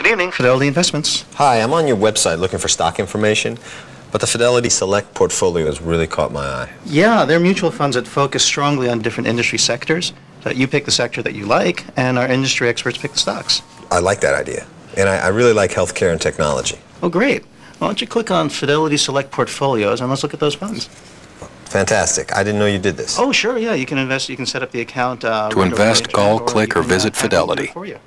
Good evening, Fidelity Investments. Hi, I'm on your website looking for stock information, but the Fidelity Select portfolio has really caught my eye. Yeah, they're mutual funds that focus strongly on different industry sectors. That you pick the sector that you like, and our industry experts pick the stocks. I like that idea, and I, I really like healthcare and technology. Oh, great. Why don't you click on Fidelity Select Portfolios and let's look at those funds. Fantastic. I didn't know you did this. Oh, sure, yeah. You can invest. You can set up the account. Uh, To invest, call, click, or visit Fidelity. for you.